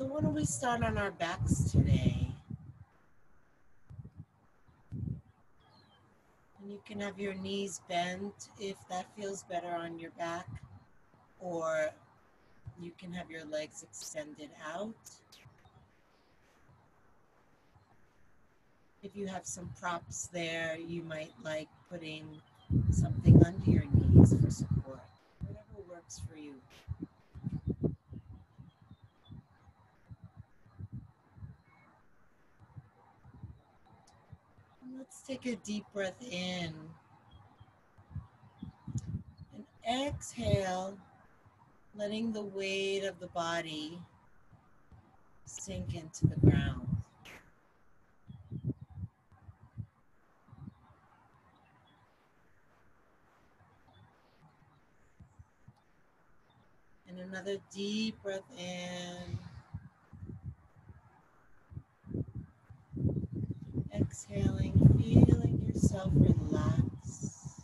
So why don't we start on our backs today? And you can have your knees bent if that feels better on your back, or you can have your legs extended out. If you have some props there, you might like putting something under your knees for support. Whatever works for you. Let's take a deep breath in and exhale, letting the weight of the body sink into the ground. And another deep breath in. Exhaling, feeling yourself relax.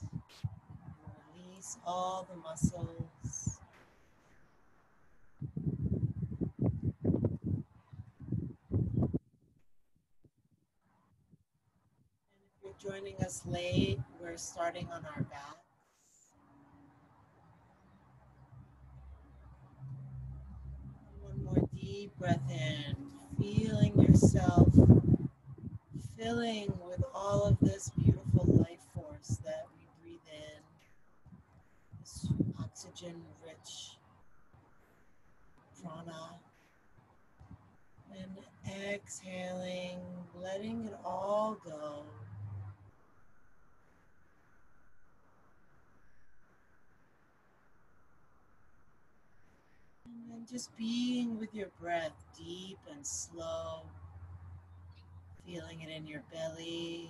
Release all the muscles. And if you're joining us late, we're starting on our back. One more deep breath in, feeling yourself filling with all of this beautiful life force that we breathe in, this oxygen rich prana. And exhaling, letting it all go. And then just being with your breath deep and slow feeling it in your belly,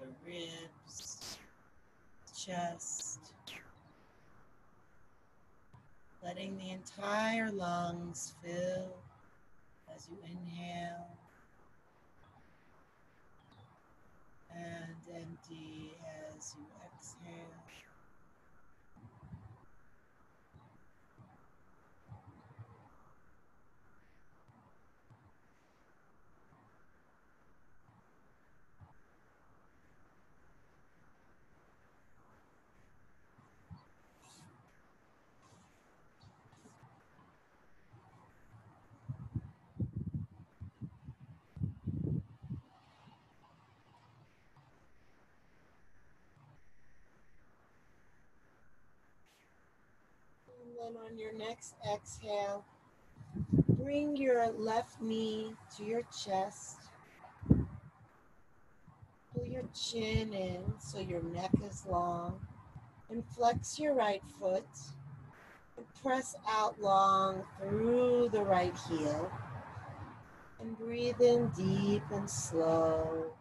your ribs, chest, letting the entire lungs fill as you inhale. And empty as you exhale. And then your next exhale, bring your left knee to your chest. Pull your chin in so your neck is long. And flex your right foot. And press out long through the right heel. And breathe in deep and slow.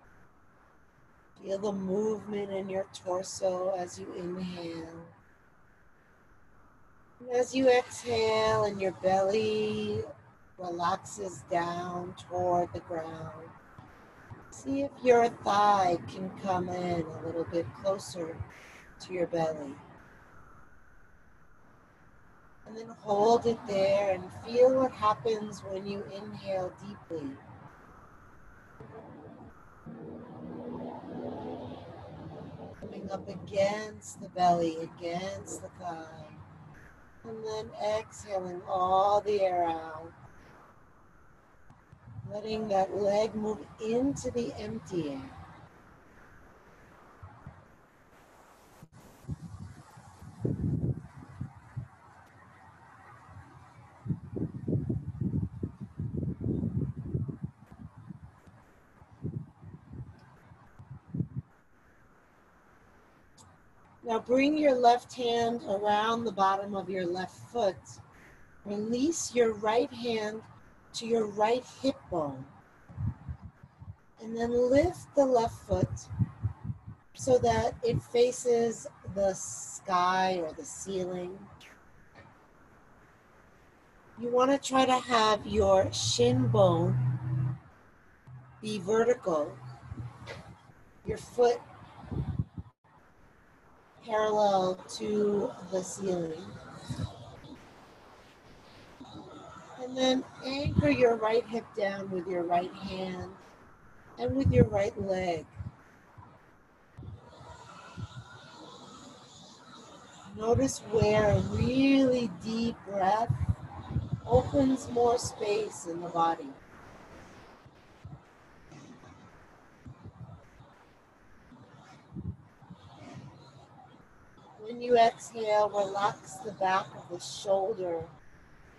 Feel the movement in your torso as you inhale. As you exhale and your belly relaxes down toward the ground, see if your thigh can come in a little bit closer to your belly. And then hold it there and feel what happens when you inhale deeply. Coming up against the belly, against the thigh. And then exhaling all the air out. Letting that leg move into the empty air. Now bring your left hand around the bottom of your left foot. Release your right hand to your right hip bone. And then lift the left foot so that it faces the sky or the ceiling. You want to try to have your shin bone be vertical, your foot parallel to the ceiling. And then anchor your right hip down with your right hand and with your right leg. Notice where a really deep breath opens more space in the body. When you exhale, relax the back of the shoulder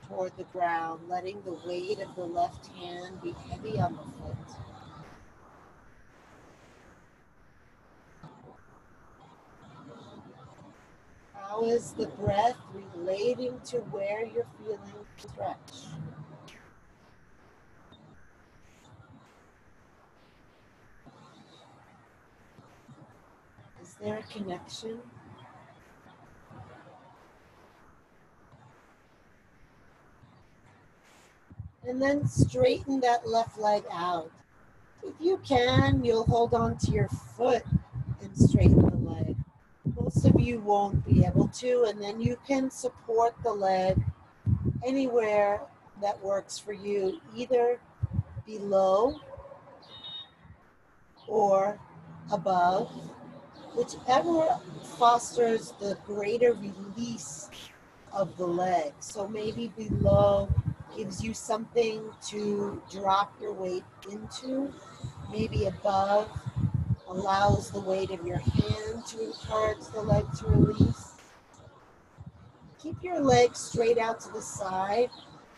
toward the ground, letting the weight of the left hand be heavy on the foot. How is the breath relating to where you're feeling stretch? Is there a connection? And then straighten that left leg out. If you can, you'll hold on to your foot and straighten the leg. Most of you won't be able to, and then you can support the leg anywhere that works for you, either below or above, whichever fosters the greater release of the leg. So maybe below gives you something to drop your weight into, maybe above allows the weight of your hand to encourage the leg to release. Keep your legs straight out to the side.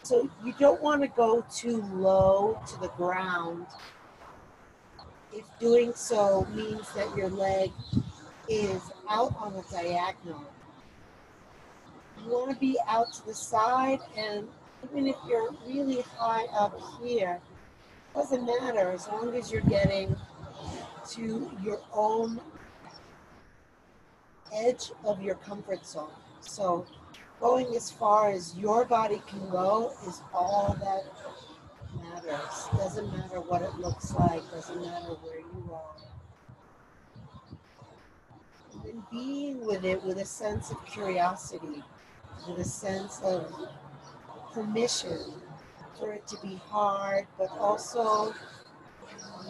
So you don't want to go too low to the ground. If doing so means that your leg is out on the diagonal. You want to be out to the side and even if you're really high up here, doesn't matter as long as you're getting to your own edge of your comfort zone. So going as far as your body can go is all that matters. Doesn't matter what it looks like, doesn't matter where you are. And being with it with a sense of curiosity, with a sense of permission for it to be hard, but also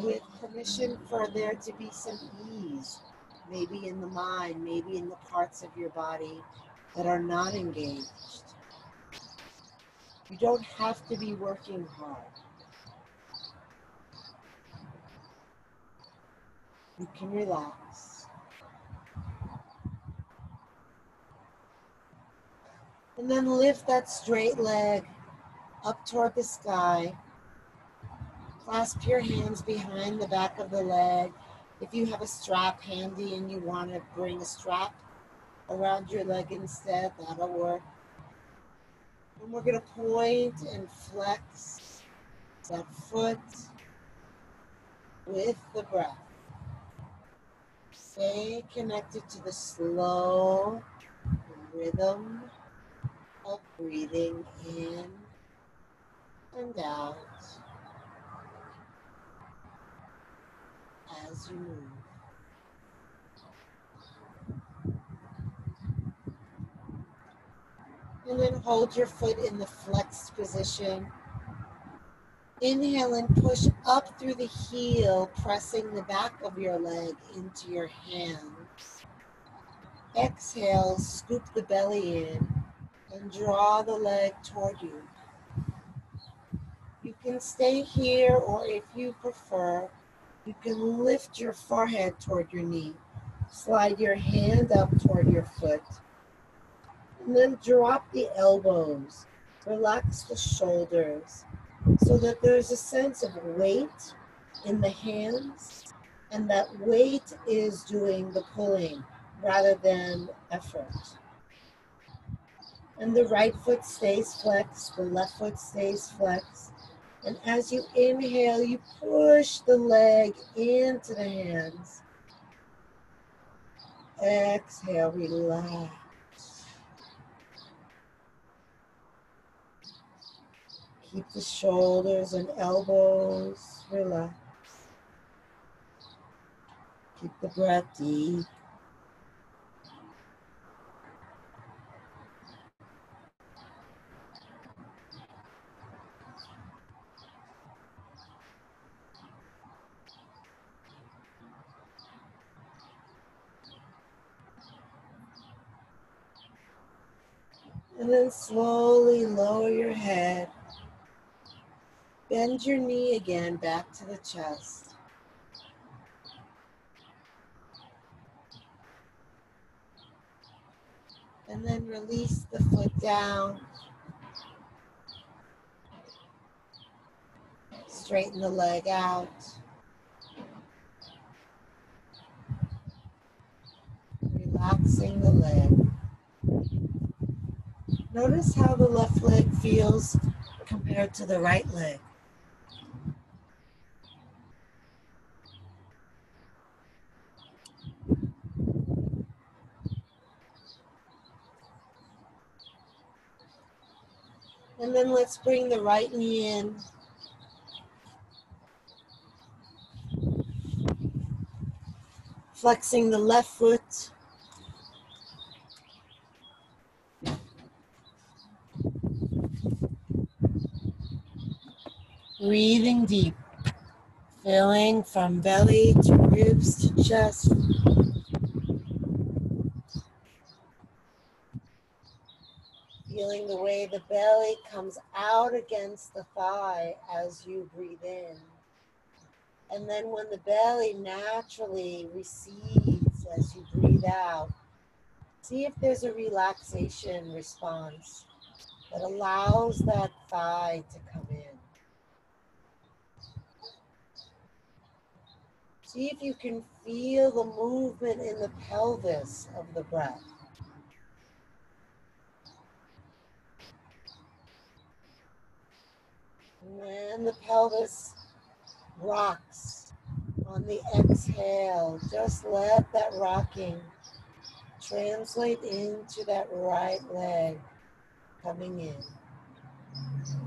with permission for there to be some ease, maybe in the mind, maybe in the parts of your body that are not engaged. You don't have to be working hard. You can relax. And then lift that straight leg up toward the sky. Clasp your hands behind the back of the leg. If you have a strap handy and you want to bring a strap around your leg instead, that'll work. And we're going to point and flex that foot with the breath. Stay connected to the slow rhythm breathing in and out as you move. And then hold your foot in the flexed position. Inhale and push up through the heel, pressing the back of your leg into your hands. Exhale, scoop the belly in and draw the leg toward you. You can stay here, or if you prefer, you can lift your forehead toward your knee. Slide your hand up toward your foot. And then drop the elbows. Relax the shoulders so that there's a sense of weight in the hands, and that weight is doing the pulling rather than effort. And the right foot stays flexed, the left foot stays flexed. And as you inhale, you push the leg into the hands. Exhale, relax. Keep the shoulders and elbows relaxed. Keep the breath deep. And then slowly lower your head. Bend your knee again back to the chest. And then release the foot down. Straighten the leg out. Relaxing the leg. Notice how the left leg feels compared to the right leg. And then let's bring the right knee in. Flexing the left foot. Breathing deep, filling from belly to ribs to chest. Feeling the way the belly comes out against the thigh as you breathe in. And then when the belly naturally recedes as you breathe out, see if there's a relaxation response that allows that thigh to come in. See if you can feel the movement in the pelvis of the breath. When the pelvis rocks on the exhale, just let that rocking translate into that right leg coming in.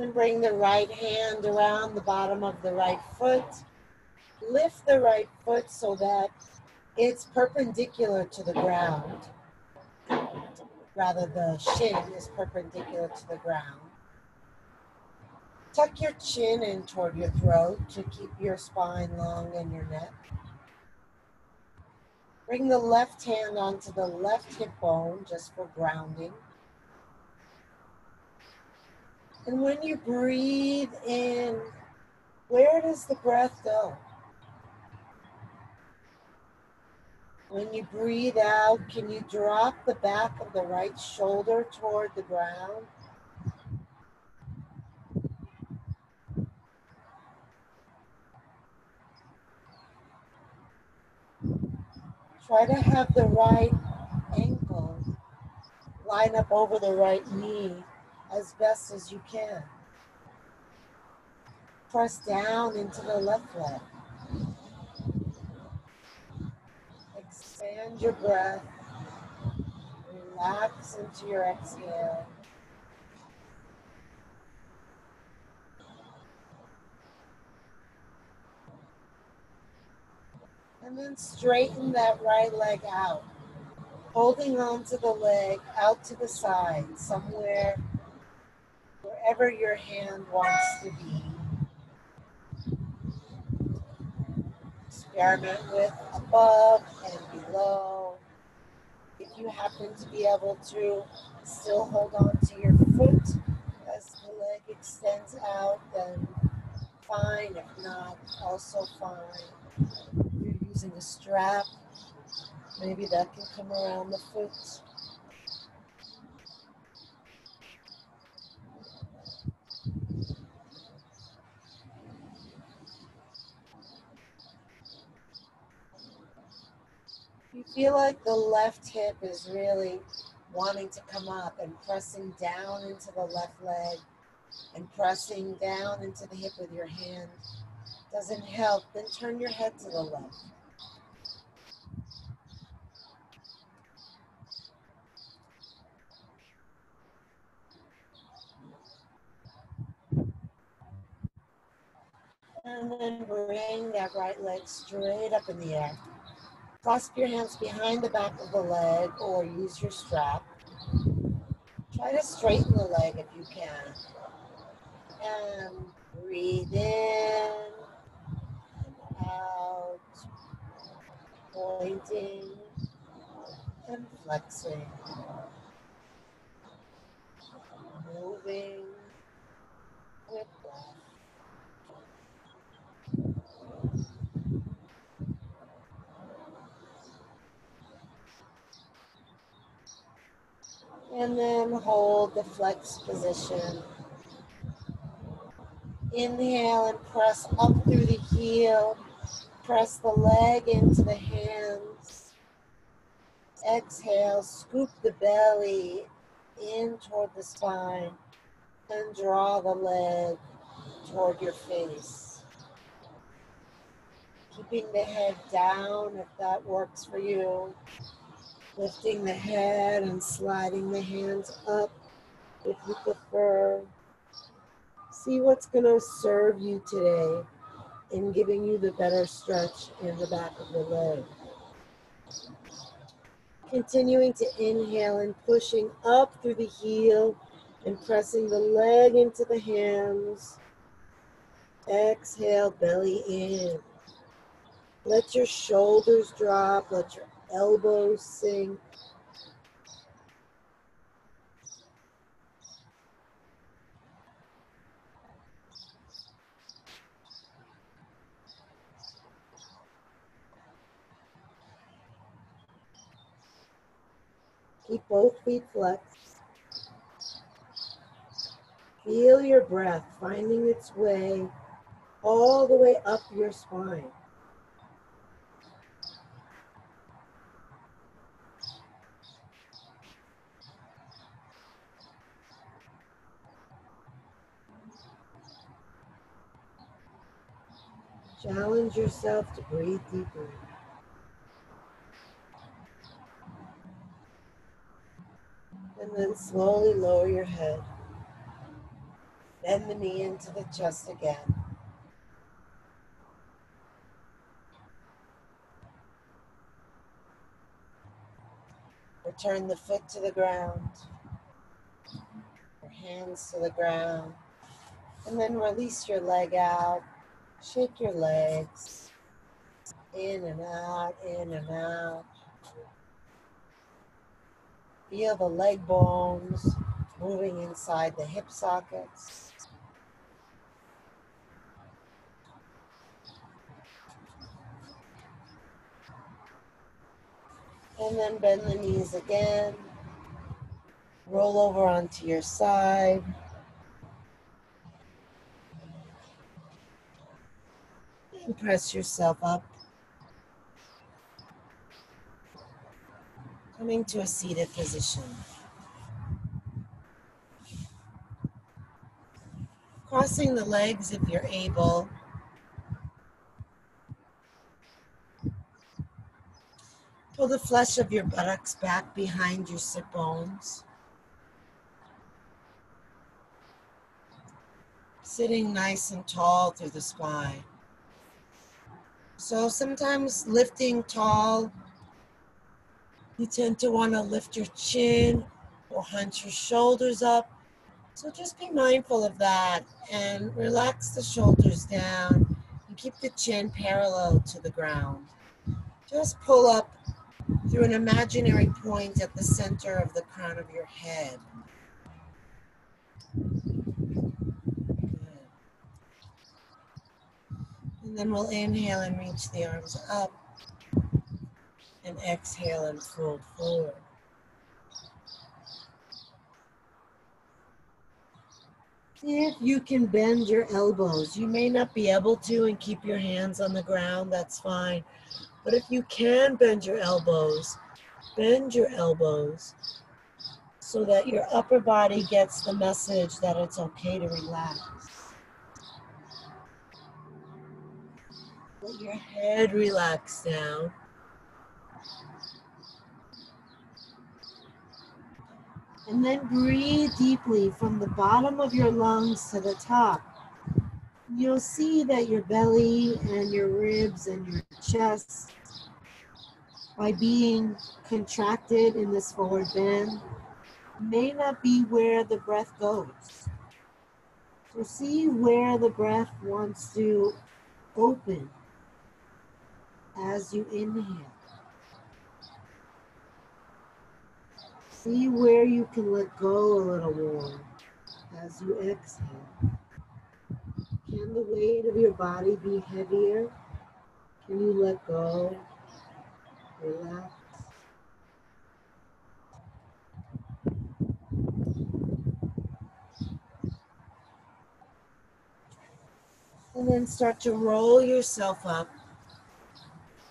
And bring the right hand around the bottom of the right foot. Lift the right foot so that it's perpendicular to the ground. Rather, the shin is perpendicular to the ground. Tuck your chin in toward your throat to keep your spine long and your neck. Bring the left hand onto the left hip bone just for grounding. And when you breathe in, where does the breath go? When you breathe out, can you drop the back of the right shoulder toward the ground? Try to have the right ankle line up over the right knee as best as you can. Press down into the left leg. Expand your breath. Relax into your exhale. And then straighten that right leg out. Holding on to the leg out to the side, somewhere, wherever your hand wants to be. Experiment with above and below. If you happen to be able to still hold on to your foot as the leg extends out, then fine. If not, also fine If you're using a strap. Maybe that can come around the foot. You feel like the left hip is really wanting to come up and pressing down into the left leg and pressing down into the hip with your hand doesn't help, then turn your head to the left. And then bring that right leg straight up in the air. Clasp your hands behind the back of the leg or use your strap. Try to straighten the leg if you can. And breathe in and out, pointing and flexing, moving with breath. And then hold the flex position. Inhale and press up through the heel. Press the leg into the hands. Exhale, scoop the belly in toward the spine and draw the leg toward your face. Keeping the head down if that works for you lifting the head and sliding the hands up if you prefer. See what's going to serve you today in giving you the better stretch in the back of the leg. Continuing to inhale and pushing up through the heel and pressing the leg into the hands. Exhale, belly in. Let your shoulders drop, let your elbows sink. Keep both feet flexed. Feel your breath finding its way all the way up your spine. Challenge yourself to breathe deeper. And then slowly lower your head. Bend the knee into the chest again. Return the foot to the ground. Your hands to the ground. And then release your leg out Shake your legs in and out, in and out. Feel the leg bones moving inside the hip sockets. And then bend the knees again. Roll over onto your side. And press yourself up. Coming to a seated position. Crossing the legs if you're able. Pull the flesh of your buttocks back behind your sit bones. Sitting nice and tall through the spine. So sometimes lifting tall, you tend to want to lift your chin or hunch your shoulders up. So just be mindful of that and relax the shoulders down and keep the chin parallel to the ground. Just pull up through an imaginary point at the center of the crown of your head. And then we'll inhale and reach the arms up. And exhale and fold forward. If you can bend your elbows, you may not be able to and keep your hands on the ground, that's fine. But if you can bend your elbows, bend your elbows so that your upper body gets the message that it's okay to relax. Let your head relax down. And then breathe deeply from the bottom of your lungs to the top. You'll see that your belly and your ribs and your chest, by being contracted in this forward bend, may not be where the breath goes. So see where the breath wants to open as you inhale. See where you can let go a little more as you exhale. Can the weight of your body be heavier? Can you let go? Relax. And then start to roll yourself up.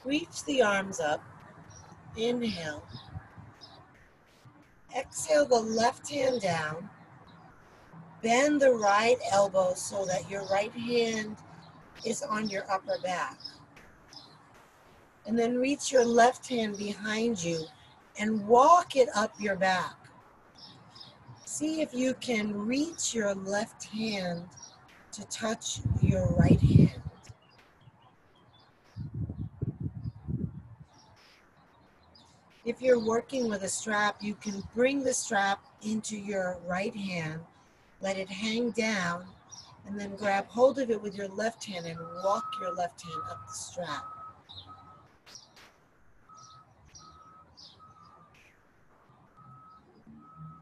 Reach the arms up. Inhale. Exhale the left hand down. Bend the right elbow so that your right hand is on your upper back. And then reach your left hand behind you and walk it up your back. See if you can reach your left hand to touch your right hand. If you're working with a strap, you can bring the strap into your right hand, let it hang down, and then grab hold of it with your left hand and walk your left hand up the strap.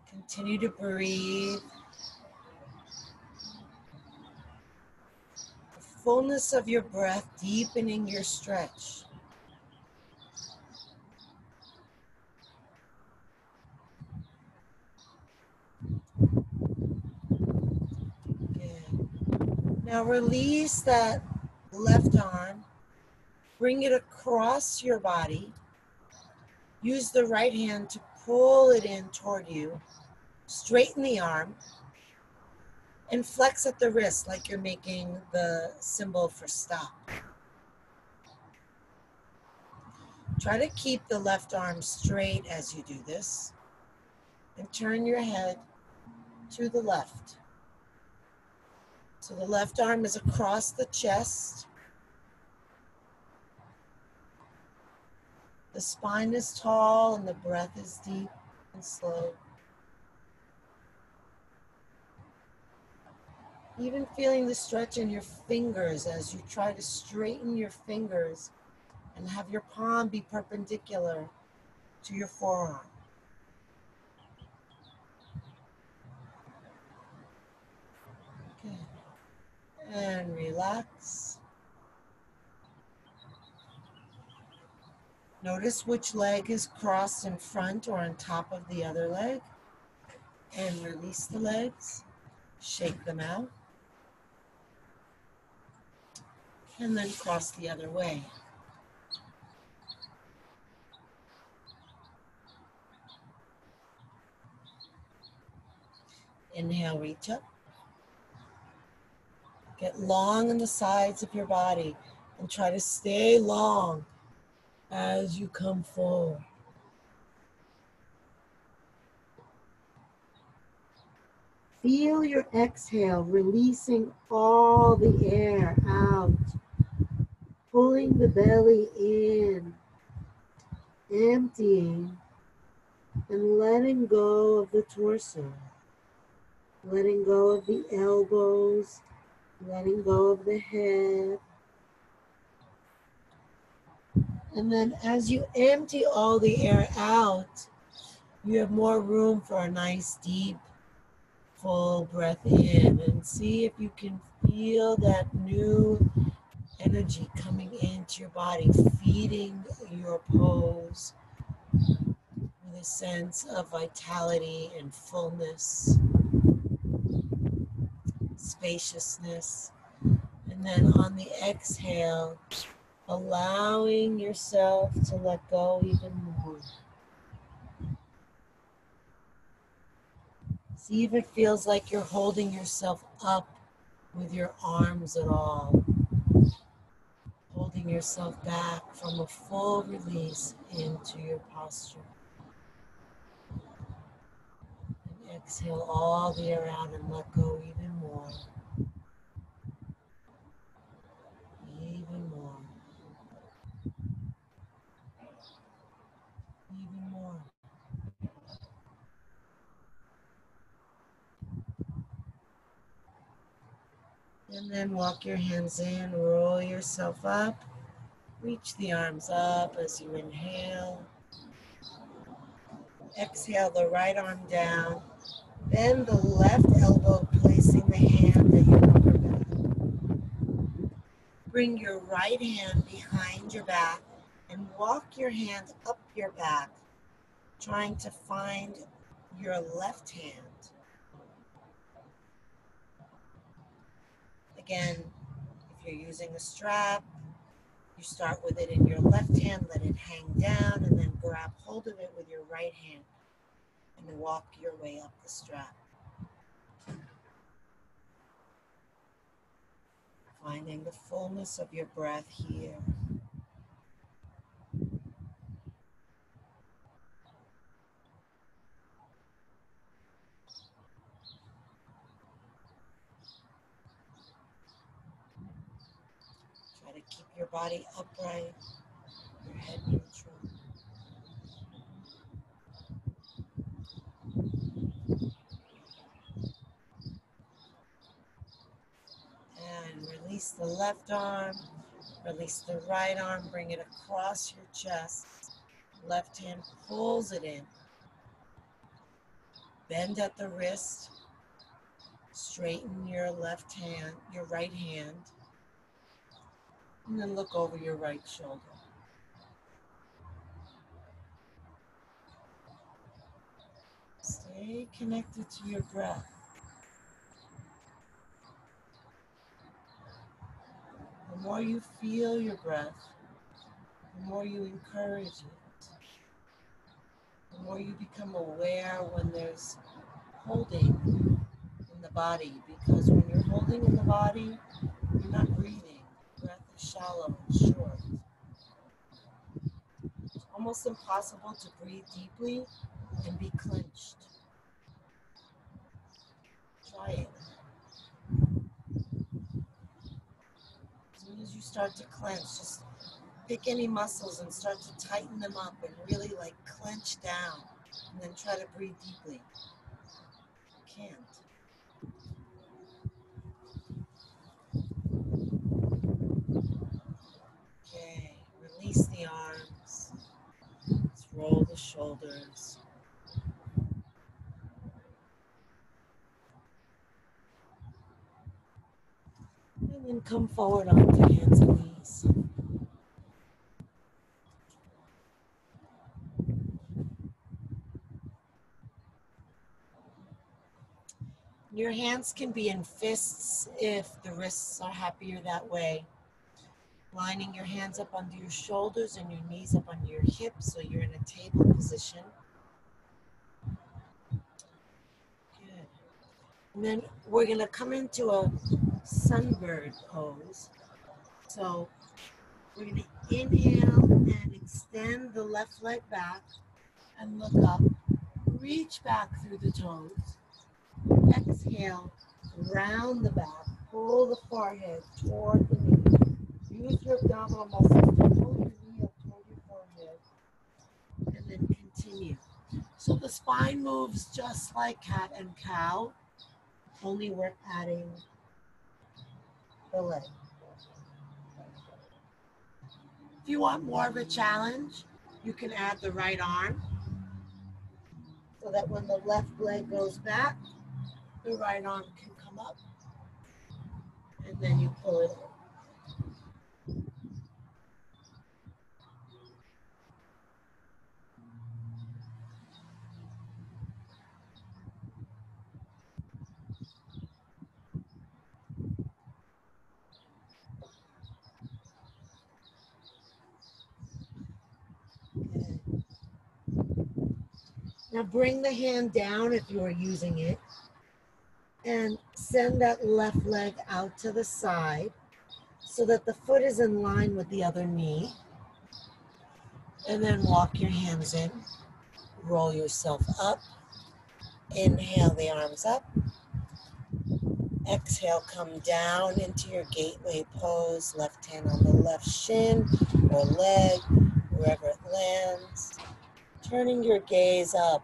Continue to breathe. The fullness of your breath deepening your stretch. Now release that left arm. Bring it across your body. Use the right hand to pull it in toward you. Straighten the arm and flex at the wrist like you're making the symbol for stop. Try to keep the left arm straight as you do this and turn your head to the left. So the left arm is across the chest. The spine is tall and the breath is deep and slow. Even feeling the stretch in your fingers as you try to straighten your fingers and have your palm be perpendicular to your forearm. And relax. Notice which leg is crossed in front or on top of the other leg. And release the legs. Shake them out. and then cross the other way. Inhale, reach up. Get long in the sides of your body and try to stay long as you come forward. Feel your exhale releasing all the air out pulling the belly in, emptying, and letting go of the torso, letting go of the elbows, letting go of the head. And then as you empty all the air out, you have more room for a nice deep full breath in and see if you can feel that new energy coming into your body, feeding your pose with a sense of vitality and fullness, spaciousness. And then on the exhale, allowing yourself to let go even more. See if it feels like you're holding yourself up with your arms at all holding yourself back from a full release into your posture. And exhale all the air out and let go even more. Even more. Even more. And then walk your hands in, roll yourself up. Reach the arms up as you inhale. Exhale the right arm down. Bend the left elbow, placing the hand at your upper back. Bring your right hand behind your back and walk your hand up your back, trying to find your left hand. Again, if you're using a strap, you start with it in your left hand, let it hang down, and then grab hold of it with your right hand and walk your way up the strap. Finding the fullness of your breath here. Your body upright, your head neutral. And release the left arm, release the right arm, bring it across your chest. Left hand pulls it in. Bend at the wrist. Straighten your left hand, your right hand and then look over your right shoulder. Stay connected to your breath. The more you feel your breath, the more you encourage it. The more you become aware when there's holding in the body, because when you're holding in the body, you're not breathing shallow and short. It's almost impossible to breathe deeply and be clenched. Try it. As soon as you start to clench, just pick any muscles and start to tighten them up and really like clench down and then try to breathe deeply. You can't. Release the arms. Let's roll the shoulders. And then come forward onto hands and knees. Your hands can be in fists if the wrists are happier that way lining your hands up under your shoulders and your knees up under your hips so you're in a table position. Good. And then we're going to come into a sunbird pose. So we're going to inhale and extend the left leg back and look up. Reach back through the toes. Exhale, round the back, pull the forehead toward the knee. Use your abdominal muscles to pull your knee up toward your forehead and then continue. So the spine moves just like cat and cow, only we're adding the leg. If you want more of a challenge, you can add the right arm so that when the left leg goes back, the right arm can come up and then you pull it Now bring the hand down if you are using it and send that left leg out to the side so that the foot is in line with the other knee. And then walk your hands in, roll yourself up, inhale the arms up, exhale, come down into your gateway pose, left hand on the left shin or leg, wherever it lands turning your gaze up,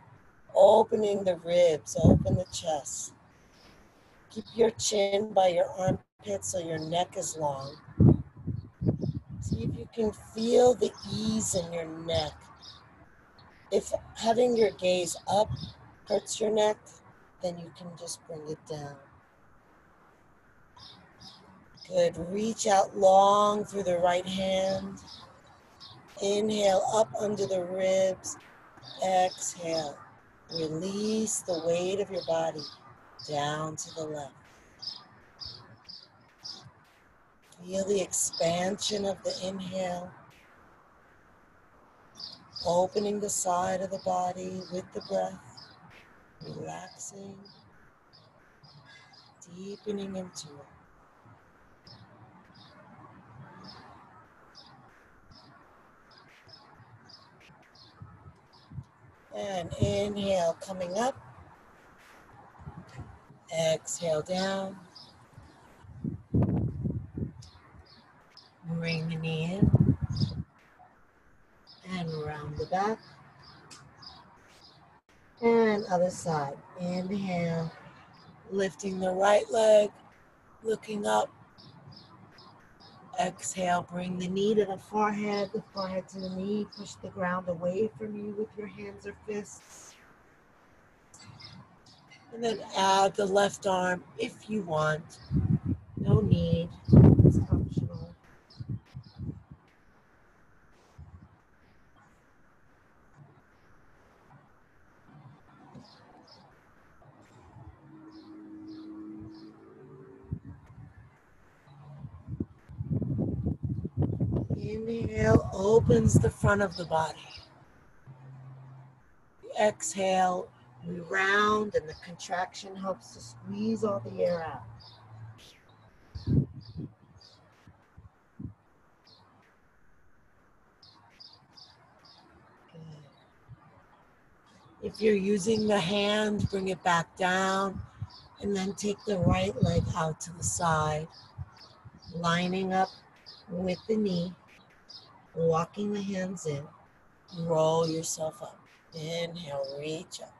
opening the ribs, open the chest. Keep your chin by your armpit so your neck is long. See if you can feel the ease in your neck. If having your gaze up hurts your neck, then you can just bring it down. Good. Reach out long through the right hand. Inhale up under the ribs. Exhale. Release the weight of your body down to the left. Feel the expansion of the inhale, opening the side of the body with the breath, relaxing, deepening into it. And inhale, coming up. Exhale down. Bring the knee in. And round the back. And other side. Inhale. Lifting the right leg. Looking up. Exhale, bring the knee to the forehead, the forehead to the knee. Push the ground away from you with your hands or fists. And then add the left arm if you want. No need. It's functional. Inhale opens the front of the body. Exhale, we round and the contraction helps to squeeze all the air out. If you're using the hand, bring it back down and then take the right leg out to the side, lining up with the knee walking the hands in, roll yourself up. Inhale, reach up.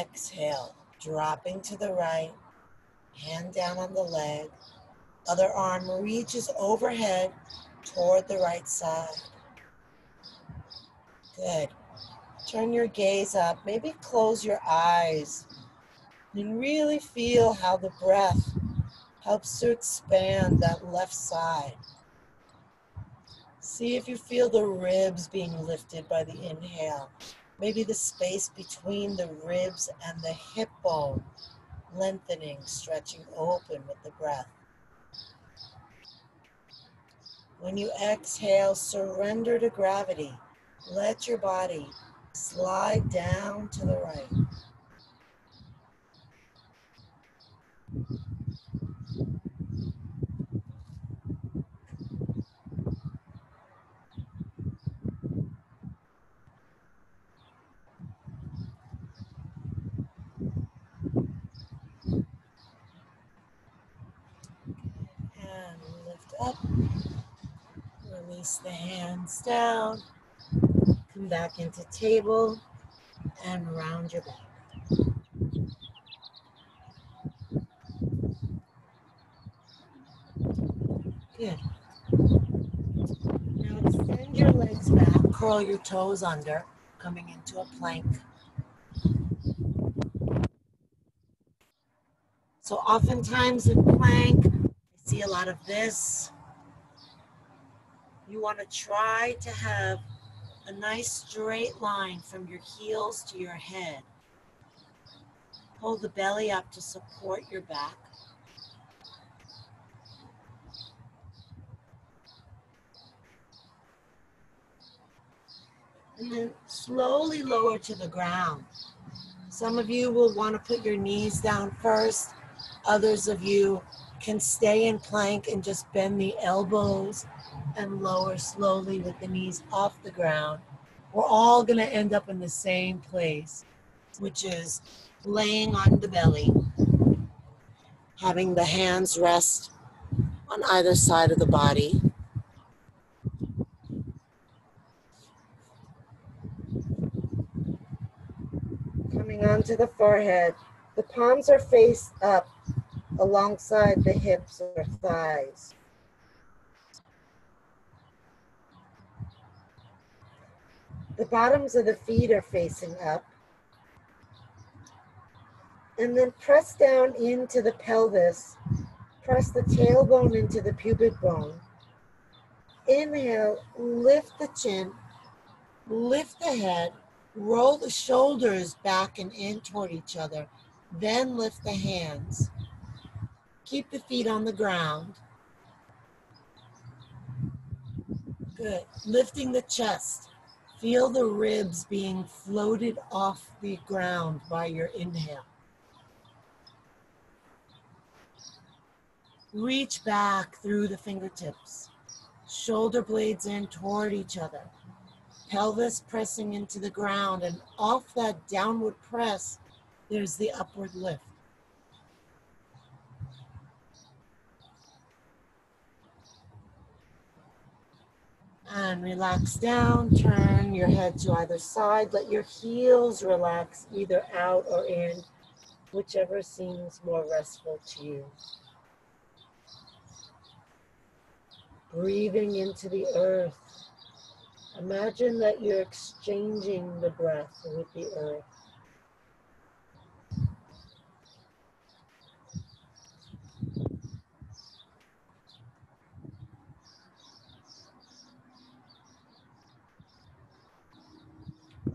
Exhale, dropping to the right, hand down on the leg. Other arm reaches overhead toward the right side. Good. Turn your gaze up. Maybe close your eyes and really feel how the breath helps to expand that left side. See if you feel the ribs being lifted by the inhale. Maybe the space between the ribs and the hip bone lengthening, stretching open with the breath. When you exhale, surrender to gravity. Let your body slide down to the right. up. The hands down. Come back into table and round your back. Good. Now extend your legs back, curl your toes under, coming into a plank. So oftentimes in plank, I see a lot of this. You want to try to have a nice straight line from your heels to your head. Pull the belly up to support your back. And then slowly lower to the ground. Some of you will want to put your knees down first. Others of you can stay in plank and just bend the elbows and lower slowly with the knees off the ground. We're all going to end up in the same place, which is laying on the belly, having the hands rest on either side of the body. Coming onto the forehead, The palms are faced up alongside the hips or thighs. The bottoms of the feet are facing up. And then press down into the pelvis. Press the tailbone into the pubic bone. Inhale, lift the chin, lift the head, roll the shoulders back and in toward each other. Then lift the hands. Keep the feet on the ground. Good. Lifting the chest. Feel the ribs being floated off the ground by your inhale. Reach back through the fingertips. Shoulder blades in toward each other. Pelvis pressing into the ground, and off that downward press, there's the upward lift. And relax down, turn your head to either side. Let your heels relax either out or in, whichever seems more restful to you. Breathing into the earth. Imagine that you're exchanging the breath with the earth.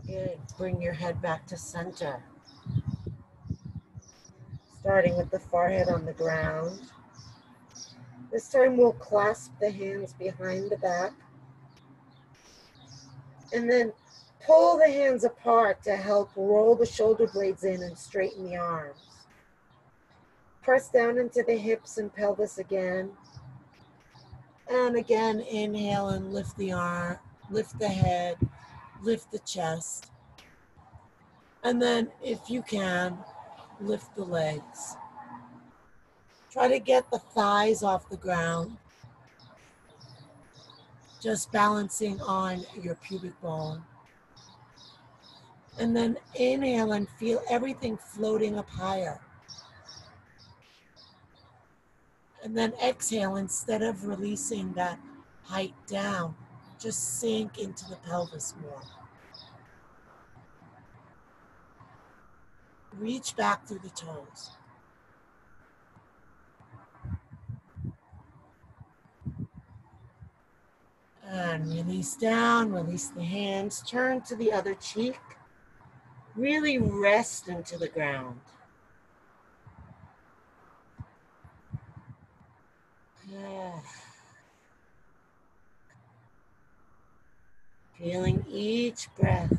Good. Bring your head back to center. Starting with the forehead on the ground. This time we'll clasp the hands behind the back. And then pull the hands apart to help roll the shoulder blades in and straighten the arms. Press down into the hips and pelvis again. And again, inhale and lift the arm, lift the head, lift the chest. And then, if you can, lift the legs. Try to get the thighs off the ground. Just balancing on your pubic bone. And then inhale and feel everything floating up higher. And then exhale, instead of releasing that height down, just sink into the pelvis more. Reach back through the toes. And release down, release the hands, turn to the other cheek. Really rest into the ground. Feeling each breath.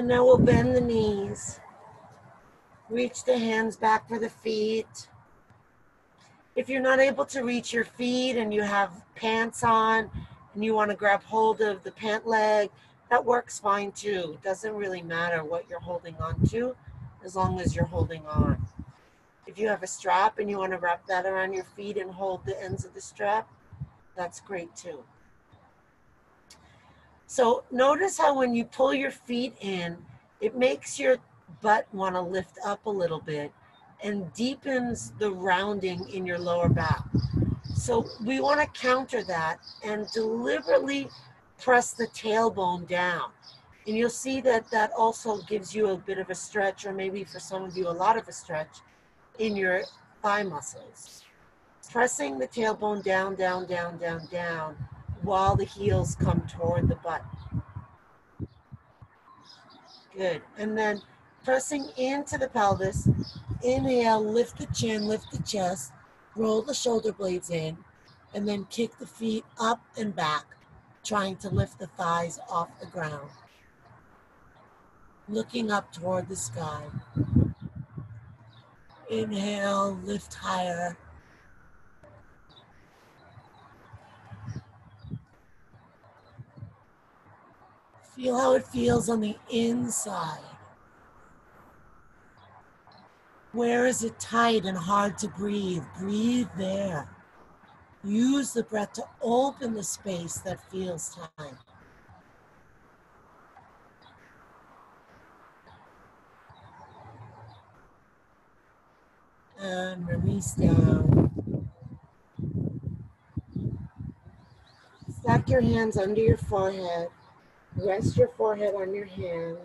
And now we'll bend the knees. Reach the hands back for the feet. If you're not able to reach your feet and you have pants on and you want to grab hold of the pant leg, that works fine too. Doesn't really matter what you're holding on to as long as you're holding on. If you have a strap and you want to wrap that around your feet and hold the ends of the strap, that's great too. So notice how when you pull your feet in, it makes your butt want to lift up a little bit and deepens the rounding in your lower back. So we want to counter that and deliberately press the tailbone down. And you'll see that that also gives you a bit of a stretch, or maybe for some of you, a lot of a stretch in your thigh muscles. Pressing the tailbone down, down, down, down, down, while the heels come toward the butt. Good. And then pressing into the pelvis. Inhale, lift the chin, lift the chest, roll the shoulder blades in, and then kick the feet up and back, trying to lift the thighs off the ground. Looking up toward the sky. Inhale, lift higher. Feel how it feels on the inside. Where is it tight and hard to breathe? Breathe there. Use the breath to open the space that feels tight. And release down. Stack your hands under your forehead. Rest your forehead on your hands.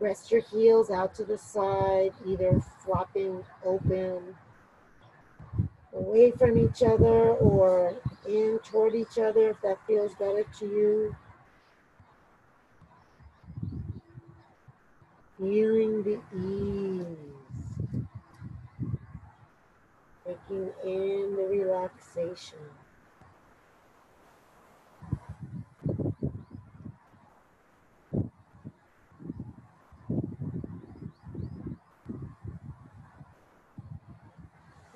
Rest your heels out to the side, either flopping open away from each other or in toward each other if that feels better to you. Feeling the ease. Taking in the relaxation.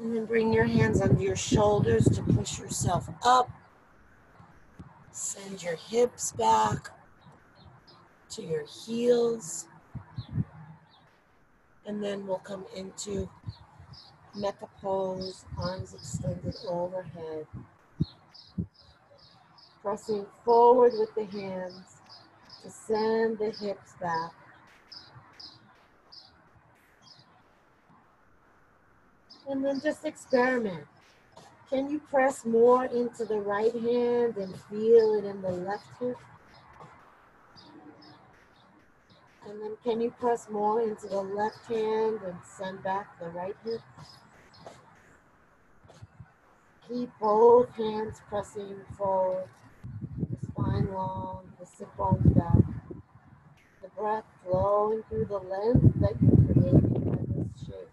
And then bring your hands under your shoulders to push yourself up. Send your hips back to your heels. And then we'll come into mecha pose, arms extended overhead. Pressing forward with the hands to send the hips back. And then just experiment. Can you press more into the right hand and feel it in the left hip? And then can you press more into the left hand and send back the right hip? Keep both hands pressing forward, the spine long, the sit bones back. The breath flowing through the length that you're creating by this shape.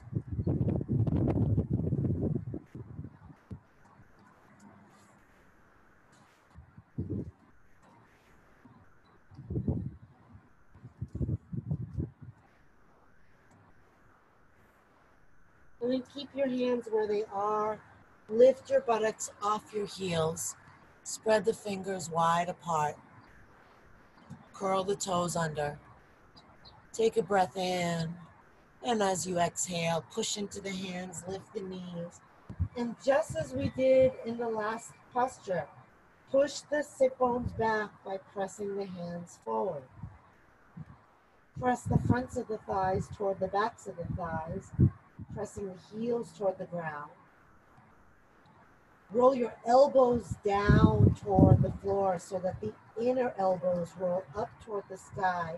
And then keep your hands where they are. Lift your buttocks off your heels. Spread the fingers wide apart. Curl the toes under. Take a breath in. And as you exhale, push into the hands, lift the knees. And just as we did in the last posture, push the sit bones back by pressing the hands forward. Press the fronts of the thighs toward the backs of the thighs pressing the heels toward the ground. Roll your elbows down toward the floor so that the inner elbows roll up toward the sky.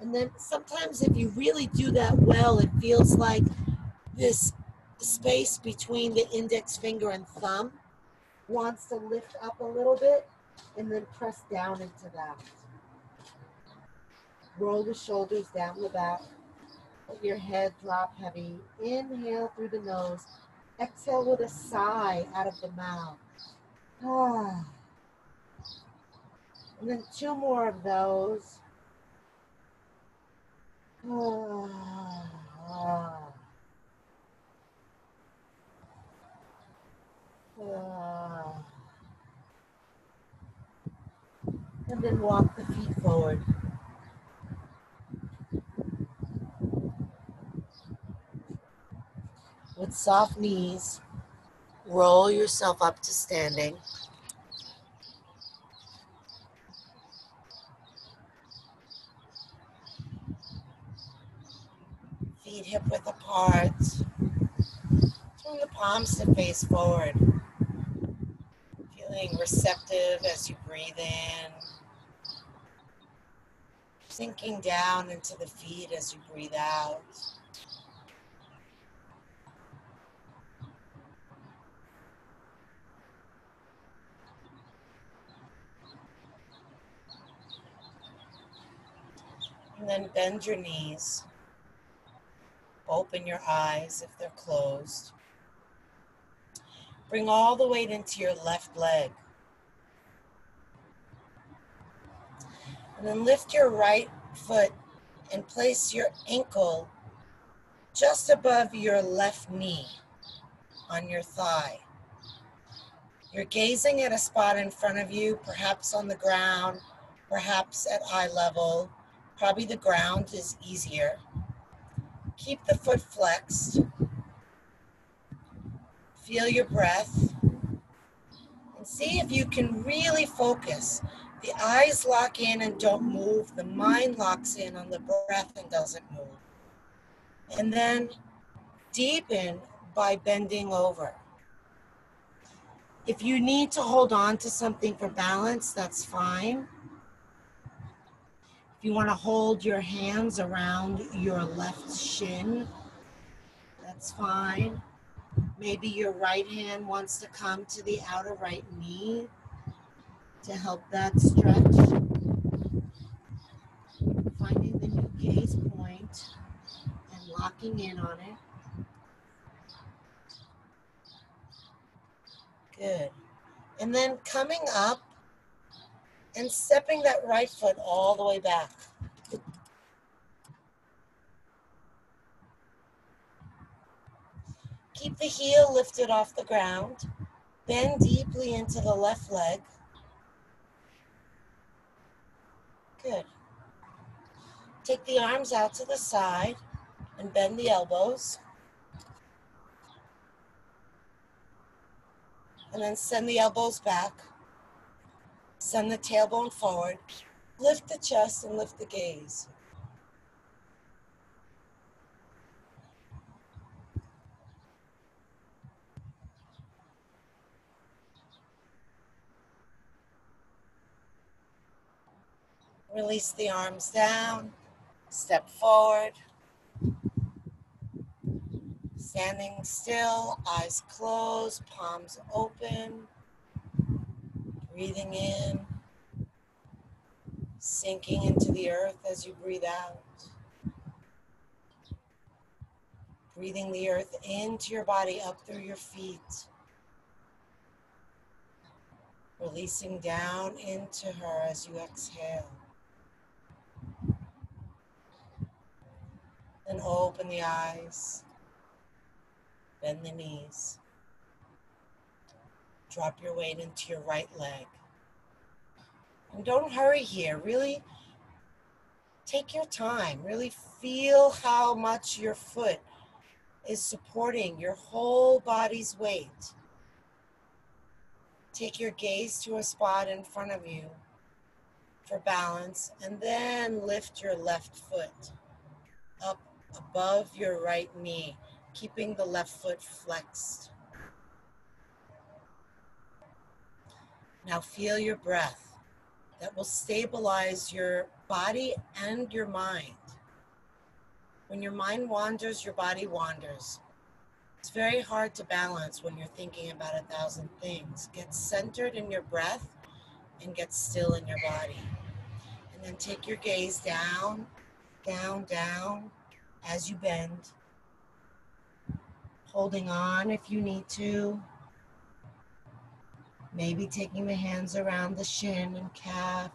And then sometimes, if you really do that well, it feels like this space between the index finger and thumb wants to lift up a little bit and then press down into that. Roll the shoulders down the back. Let your head drop heavy. Inhale through the nose. Exhale with a sigh out of the mouth. Ah. And then two more of those. Ah. And then walk the feet forward. with soft knees, roll yourself up to standing. Feet hip width apart. Turn the palms to face forward. Feeling receptive as you breathe in. Sinking down into the feet as you breathe out. And then bend your knees. Open your eyes if they're closed. Bring all the weight into your left leg. And then lift your right foot and place your ankle just above your left knee on your thigh. You're gazing at a spot in front of you, perhaps on the ground, perhaps at eye level, Probably the ground is easier. Keep the foot flexed. Feel your breath. And see if you can really focus. The eyes lock in and don't move. The mind locks in on the breath and doesn't move. And then deepen by bending over. If you need to hold on to something for balance, that's fine. If you want to hold your hands around your left shin, that's fine. Maybe your right hand wants to come to the outer right knee to help that stretch. Finding the new gaze point and locking in on it. Good. And then coming up and stepping that right foot all the way back. Keep the heel lifted off the ground. Bend deeply into the left leg. Good. Take the arms out to the side and bend the elbows. And then send the elbows back. Send the tailbone forward. Lift the chest and lift the gaze. Release the arms down. Step forward. Standing still, eyes closed, palms open. Breathing in. Sinking into the earth as you breathe out. Breathing the earth into your body up through your feet. Releasing down into her as you exhale. Then open the eyes, bend the knees, drop your weight into your right leg. And don't hurry here. Really take your time. Really feel how much your foot is supporting your whole body's weight. Take your gaze to a spot in front of you for balance, and then lift your left foot above your right knee, keeping the left foot flexed. Now feel your breath that will stabilize your body and your mind. When your mind wanders, your body wanders. It's very hard to balance when you're thinking about a thousand things. Get centered in your breath and get still in your body. And then take your gaze down, down, down, as you bend, holding on if you need to. Maybe taking the hands around the shin and calf,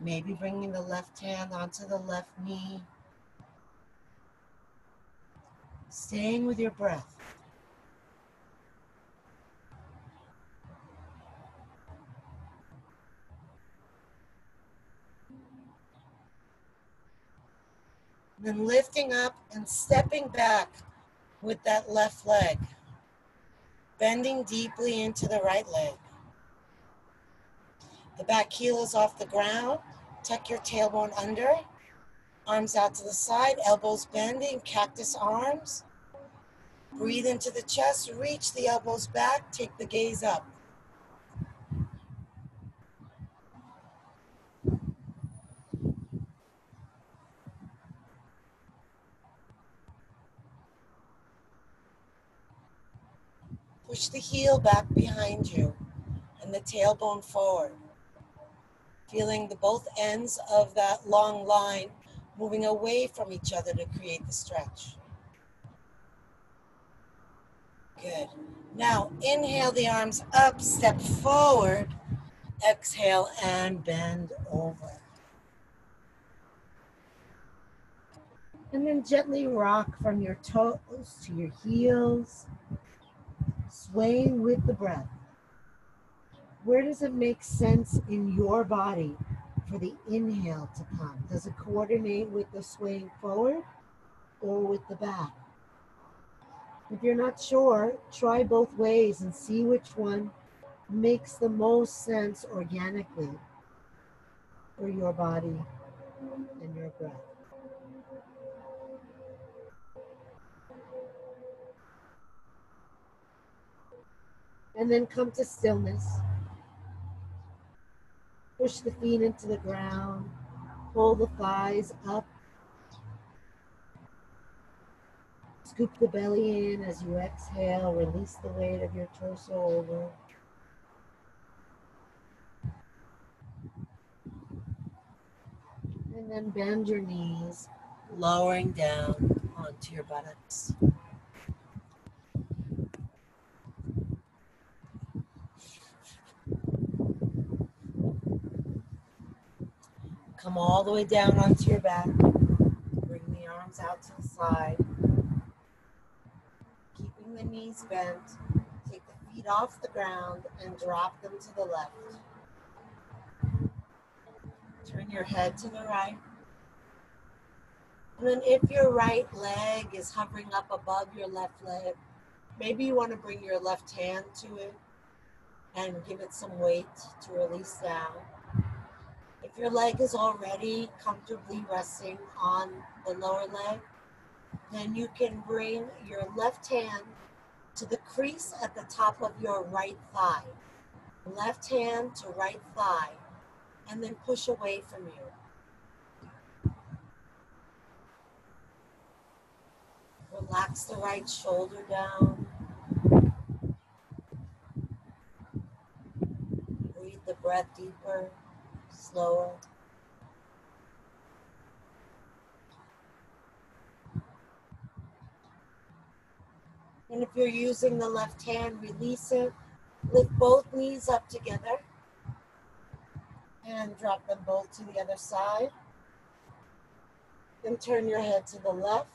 maybe bringing the left hand onto the left knee. Staying with your breath. Then lifting up and stepping back with that left leg, bending deeply into the right leg. The back heel is off the ground. Tuck your tailbone under. Arms out to the side, elbows bending, cactus arms. Breathe into the chest, reach the elbows back, take the gaze up. Push the heel back behind you and the tailbone forward. Feeling the both ends of that long line moving away from each other to create the stretch. Good. Now inhale the arms up, step forward, exhale and bend over. And then gently rock from your toes to your heels swaying with the breath. Where does it make sense in your body for the inhale to come? Does it coordinate with the swaying forward or with the back. If you're not sure, try both ways and see which one makes the most sense organically for your body and your breath. And then come to stillness. Push the feet into the ground. Pull the thighs up. Scoop the belly in as you exhale. Release the weight of your torso over. And then bend your knees, lowering down onto your buttocks. Come all the way down onto your back. Bring the arms out to the side. Keeping the knees bent. Take the feet off the ground and drop them to the left. Turn your head to the right. And then if your right leg is hovering up above your left leg, maybe you want to bring your left hand to it and give it some weight to release down. Your leg is already comfortably resting on the lower leg, then you can bring your left hand to the crease at the top of your right thigh. Left hand to right thigh, and then push away from you. Relax the right shoulder down. Breathe the breath deeper slower. And if you're using the left hand, release it. Lift both knees up together and drop them both to the other side. Then turn your head to the left.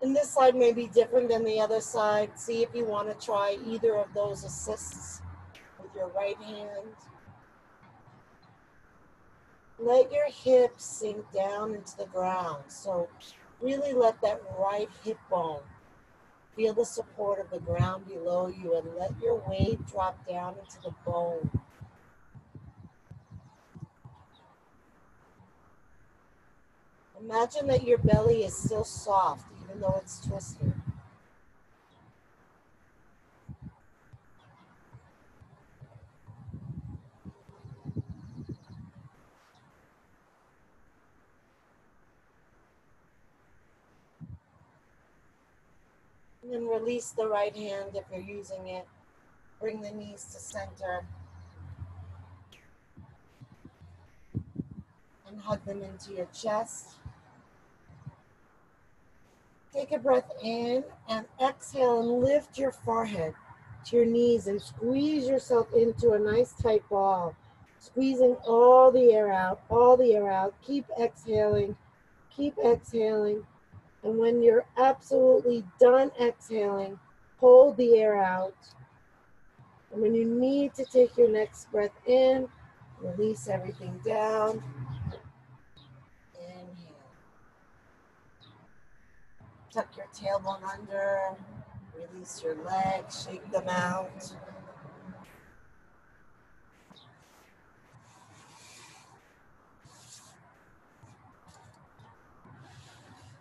And this side may be different than the other side. See if you want to try either of those assists with your right hand. Let your hips sink down into the ground. So really let that right hip bone feel the support of the ground below you and let your weight drop down into the bone. Imagine that your belly is still soft, even though it's twisted. Then release the right hand if you're using it. Bring the knees to center. And hug them into your chest. Take a breath in and exhale and lift your forehead to your knees and squeeze yourself into a nice tight ball. Squeezing all the air out, all the air out. Keep exhaling, keep exhaling. And when you're absolutely done exhaling, hold the air out. And when you need to take your next breath in, release everything down. Inhale. Tuck your tailbone under, release your legs, shake them out.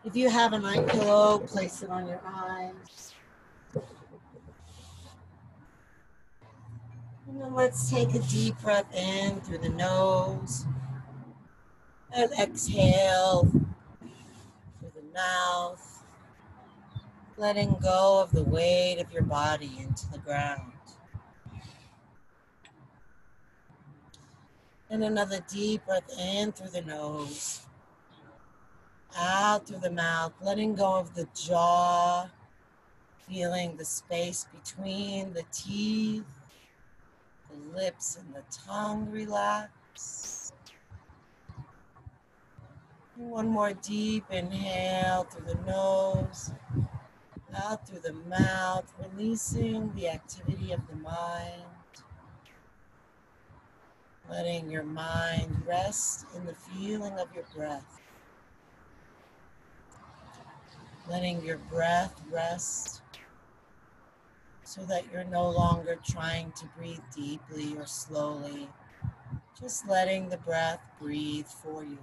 If you have an eye pillow, place it on your eyes. And then let's take a deep breath in through the nose and exhale through the mouth, letting go of the weight of your body into the ground. And another deep breath in through the nose out through the mouth, letting go of the jaw, feeling the space between the teeth, the lips and the tongue relax. One more deep inhale through the nose, out through the mouth, releasing the activity of the mind. Letting your mind rest in the feeling of your breath. Letting your breath rest so that you're no longer trying to breathe deeply or slowly, just letting the breath breathe for you.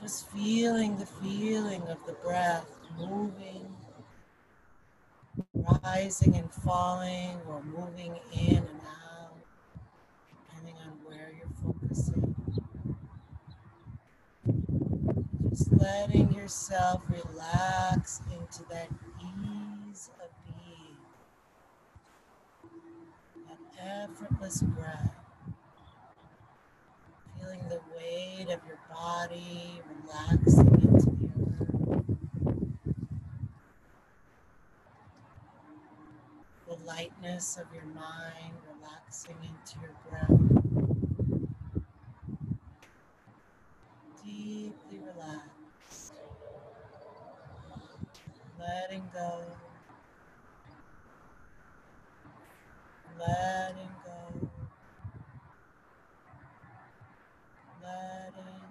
Just feeling the feeling of the breath moving, rising and falling, or moving in and out, depending on where you're focusing. Just letting yourself relax into that ease of being, that effortless breath. Feeling the weight of your body relaxing into the earth. The lightness of your mind relaxing into your breath. Deeply relaxed. Letting go. Letting go. Letting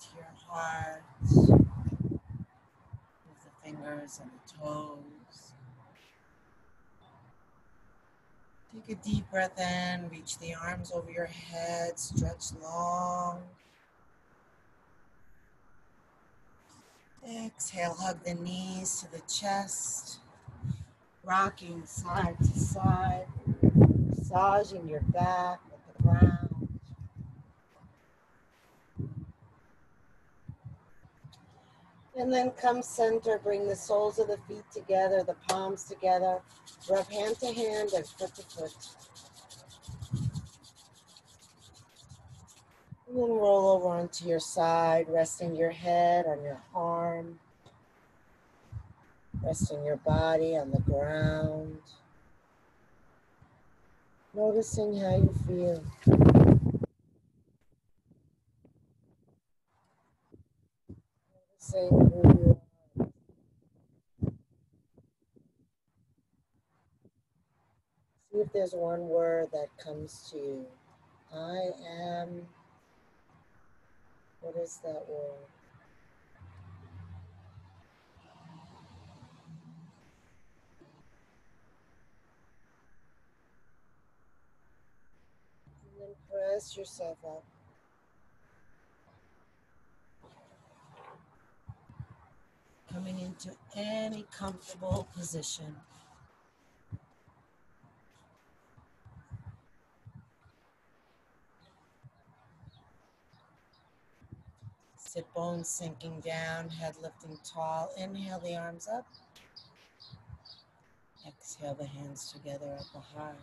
Into your heart. with the fingers and the toes. Take a deep breath in, reach the arms over your head, stretch long. Exhale, hug the knees to the chest, rocking side to side, massaging your back with the ground. And then come center, bring the soles of the feet together, the palms together, rub hand to hand and foot to foot. And then roll over onto your side, resting your head on your arm, resting your body on the ground. Noticing how you feel. You are. See if there's one word that comes to you. I am. What is that word? And then press yourself up. Coming into any comfortable position. Sit bones sinking down, head lifting tall. Inhale the arms up. Exhale the hands together at the heart.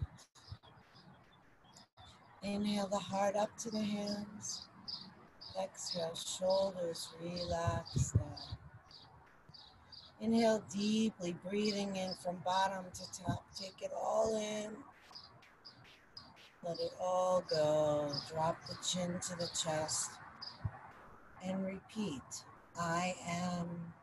Inhale the heart up to the hands. Exhale, shoulders relax down. Inhale deeply, breathing in from bottom to top. Take it all in. Let it all go. Drop the chin to the chest. And repeat I am